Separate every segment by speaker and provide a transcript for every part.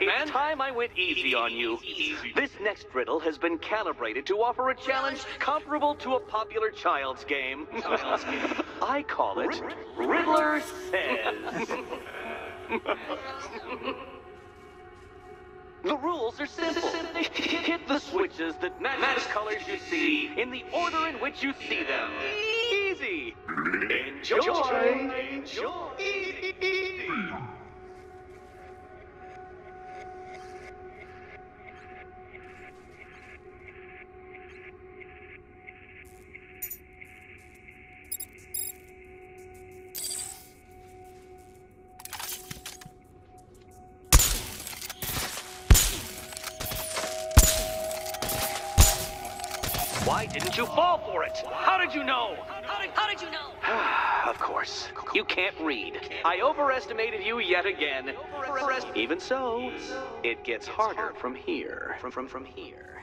Speaker 1: It's time I went easy on you. This next riddle has been calibrated to offer a challenge comparable to a popular child's game. I call it Riddler Says. The rules are simple. Hit the switches that match the colors you see in the order in which you see them. Easy. Enjoy. Enjoy. Why didn't you fall for it? How did you know?
Speaker 2: How did, how did you know?
Speaker 1: of course. You can't read. I overestimated you yet again. Even so, it gets harder from here. From from from here.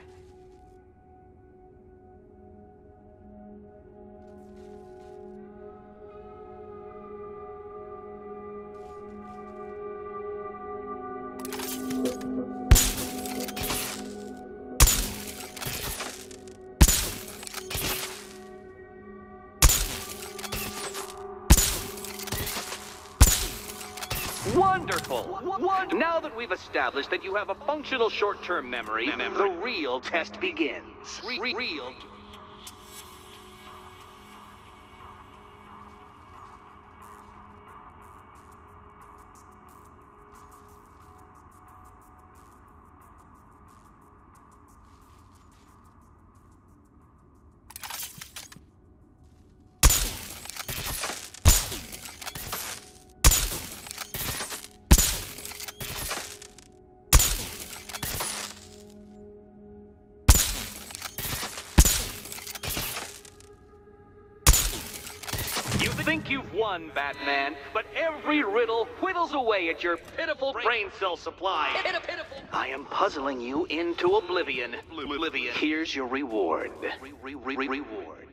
Speaker 1: Wonderful! Wonderful! Now that we've established that you have a functional short-term memory, the real test begins. Re- real. Think you've won, Batman, but every riddle whittles away at your pitiful brain cell supply. I am puzzling you into oblivion. Oblivion. Here's your reward. Re- re- re- reward.